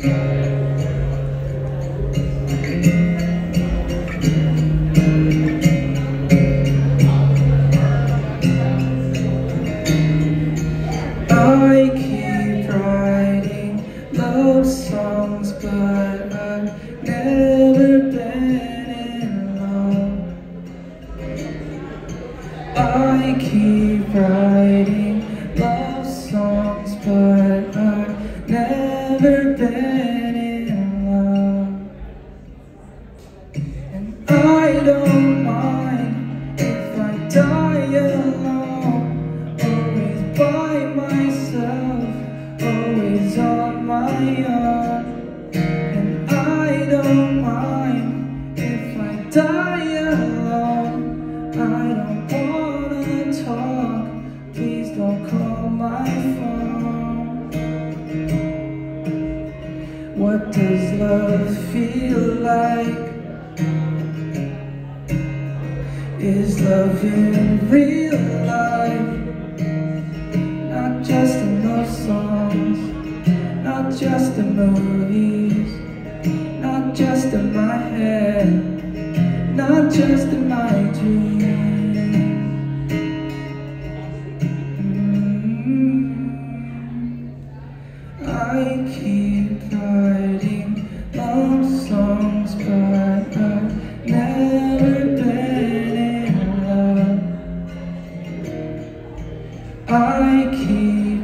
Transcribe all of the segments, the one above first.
I keep writing love songs, but I've never been in love. I keep writing I don't mind if I die alone, always by myself, always on my own. And I don't mind if I die alone. I don't wanna talk, please don't call my phone. What does love feel like? Is love in real life? Not just in love songs, not just in movies, not just in my head, not just in my dreams. Mm. I keep I keep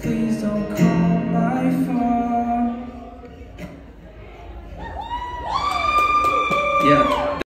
Please don't call my phone. Yeah.